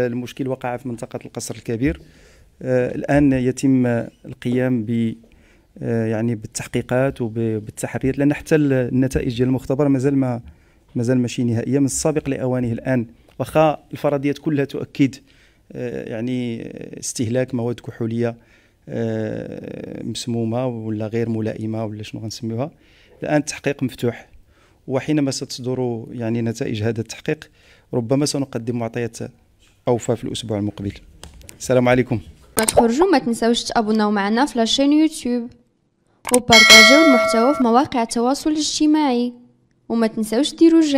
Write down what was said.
المشكل وقع في منطقة القصر الكبير. آه، الآن يتم القيام ب آه، يعني بالتحقيقات وبالتحريات لأن حتى النتائج ديال المختبر مازال ما مازال ماشي نهائية من السابق لأوانه الآن. واخا الفرضيات كلها تؤكد آه، يعني استهلاك مواد كحولية مسمومة ولا غير ملائمة ولا شنو غنسميوها. الآن التحقيق مفتوح. وحينما ستصدر يعني نتائج هذا التحقيق ربما سنقدم معطيات أوفى في الأسبوع المقبل. السلام عليكم. ما تخرجوا ما تنساوش تابوناو معنا في la chaîne يوتيوب وبارطاجيو المحتوى في مواقع التواصل الاجتماعي. وما تنساوش ديروا جيم.